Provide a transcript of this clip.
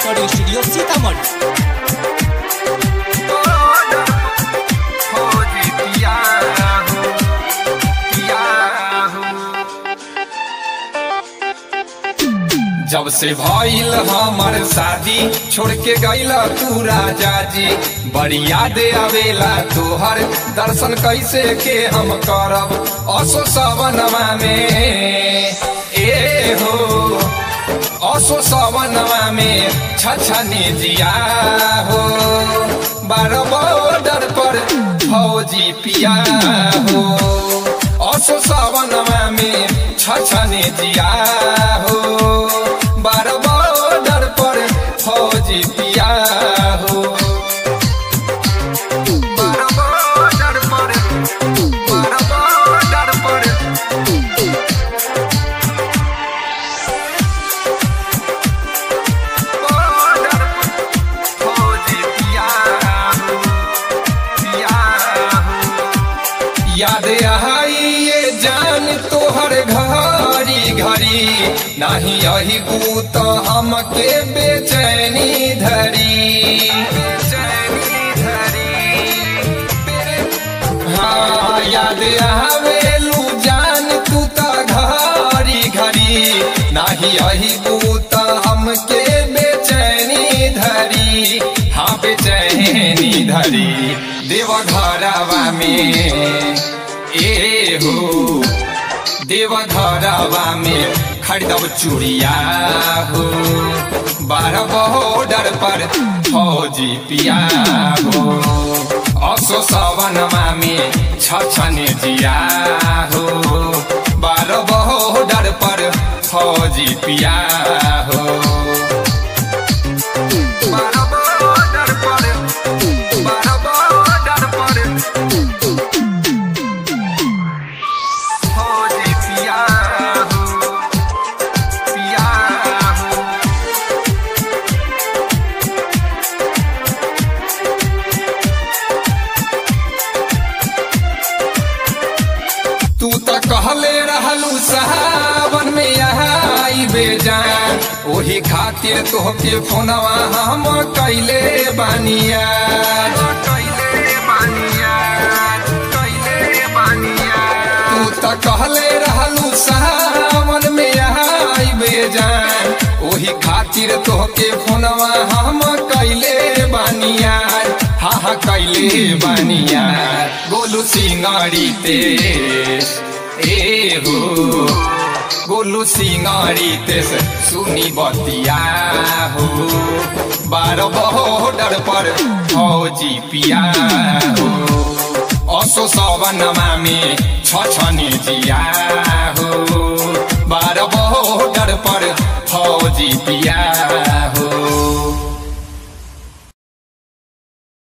Recording studio Sitamarhi जब से भइल हमर शादी छोड़ के गइल तू राजा जी बड़ी याद आवेला तोहर दर्शन कैसे के हम करब असो सवनवा में ए हो। असो सवनवा में छछने जिया हो। बार बॉर्डर पर फौजी पिया हो। असो सवनवा में छछने जिया हो। याद आई जान तोहर घरी घरी नहीं यही बूत हमके बेचैनी धरी। हाँ याद आवेलू जान तू त घरी घरी नाही यही बूत हमके बेचैनी धरी देव घरवा में। ए हो देव घरवा में खरीदब चूड़िया हो। बारह बॉर्डर पर फौजी पिया हो। असो सवनमा में छछने जिया हो। बारह बॉर्डर पर फौजी पिया कहले रहलू सावन में आई बेजान। ओही खातिर तोहके फोनवा हम कैले बानिया। तू त कहले रहलू सावन में आई बेजान। ओही खातिर तोहके फोनवा हम कैले बानिया। हा हा, कैले बानिया। गोलू सिंगाड़ी ते ए गोलू सिंगाड़ी ते से सुनी बतिया हो। बारह बॉर्डर पर फौजी पिया हो। असो सवनमा में छछने जिया हो। बारह बॉर्डर पर फौजी पिया हो।